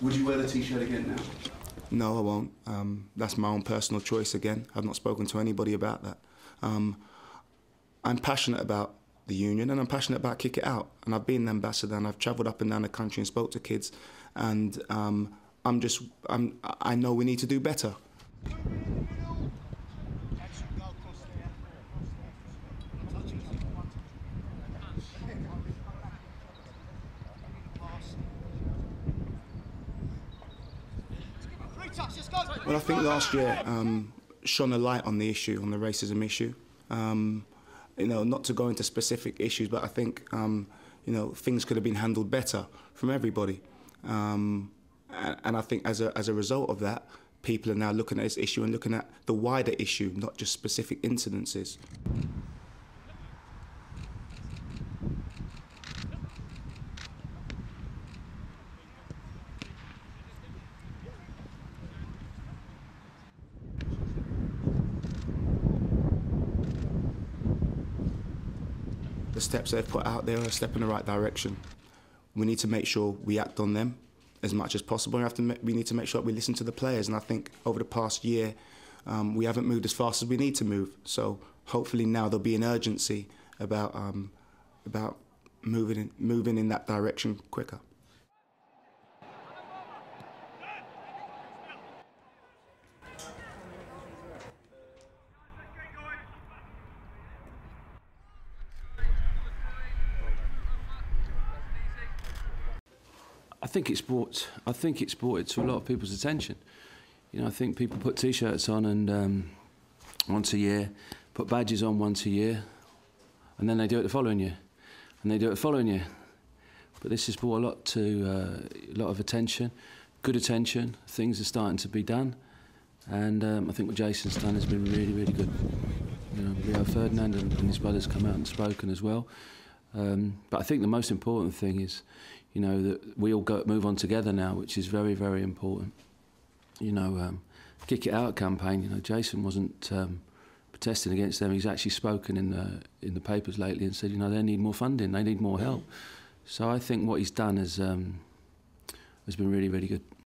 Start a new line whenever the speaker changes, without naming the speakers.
Would you wear the t-shirt again now?
No, I won't. Um, that's my own personal choice again. I've not spoken to anybody about that. Um, I'm passionate about the union and I'm passionate about Kick It Out. And I've been an ambassador and I've travelled up and down the country and spoke to kids. And um, I'm just, I'm, I know we need to do better. Well, I think last year um, shone a light on the issue, on the racism issue. Um, you know, not to go into specific issues, but I think um, you know things could have been handled better from everybody. Um, and, and I think as a as a result of that, people are now looking at this issue and looking at the wider issue, not just specific incidences. The steps they've put out there are a step in the right direction. We need to make sure we act on them as much as possible. We, have to, we need to make sure we listen to the players. And I think over the past year, um, we haven't moved as fast as we need to move. So hopefully now there'll be an urgency about, um, about moving, in, moving in that direction quicker.
I think it's brought. I think it's brought it to a lot of people's attention. You know, I think people put T-shirts on and um, once a year, put badges on once a year, and then they do it the following year, and they do it the following year. But this has brought a lot to uh, a lot of attention, good attention. Things are starting to be done, and um, I think what Jason's done has been really, really good. You know, Rio Ferdinand and, and his brothers come out and spoken as well. Um, but I think the most important thing is, you know, that we all go, move on together now, which is very, very important. You know, um, kick it out campaign. You know, Jason wasn't um, protesting against them. He's actually spoken in the in the papers lately and said, you know, they need more funding, they need more help. So I think what he's done has um, has been really, really good.